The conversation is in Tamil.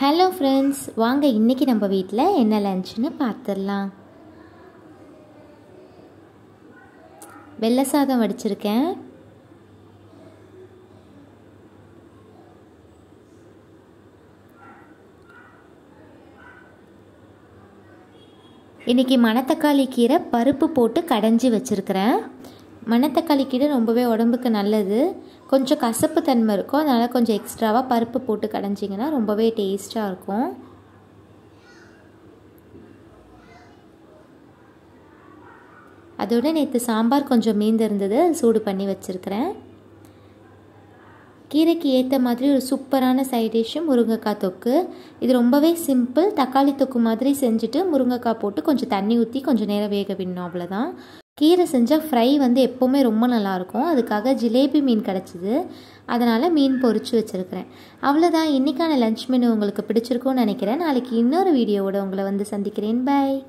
ஹலோ ஃப்ரெண்ட்ஸ் வாங்க இன்றைக்கி நம்ம வீட்டில் என்ன லஞ்சுன்னு பார்த்துடலாம் வெள்ளை சாதம் வடிச்சிருக்கேன். இன்றைக்கி மணத்தக்காளி கீரை பருப்பு போட்டு கடைஞ்சி வச்சுருக்கிறேன். மணத்தக்காளி கீரை ரொம்பவே உடம்புக்கு நல்லது. கொஞ்சம் கசப்பு தன்மை இருக்கும். அதனால் கொஞ்சம் எக்ஸ்ட்ராவாக பருப்பு போட்டு கடைஞ்சிங்கன்னா ரொம்பவே டேஸ்ட்டாக இருக்கும். அதோட நேற்று சாம்பார் கொஞ்சம் மீந்திருந்தது சூடு பண்ணி வச்சுருக்கிறேன். கீரைக்கு ஏற்ற மாதிரி ஒரு சூப்பரான சைட் டிஷ்ஷு முருங்கைக்காய் தொக்கு. இது ரொம்பவே சிம்பிள் தக்காளி தொக்கு மாதிரி செஞ்சுட்டு முருங்கைக்காய் போட்டு கொஞ்சம் தண்ணி ஊற்றி கொஞ்சம் நேரம் வேக விடணும். அவ்வளோதான் கீரை செஞ்சால் ஃப்ரை வந்து எப்போவுமே ரொம்ப நல்லாயிருக்கும். அதுக்காக ஜிலேபி மீன் கிடச்சிது. அதனால் மீன் பொறிச்சு வச்சுருக்கிறேன். அவ்வளோதான் இன்றைக்கான லன்ச் மெனு உங்களுக்கு பிடிச்சிருக்கும்னு நினைக்கிறேன். நாளைக்கு இன்னொரு வீடியோவோட உங்களை வந்து சந்திக்கிறேன். பாய்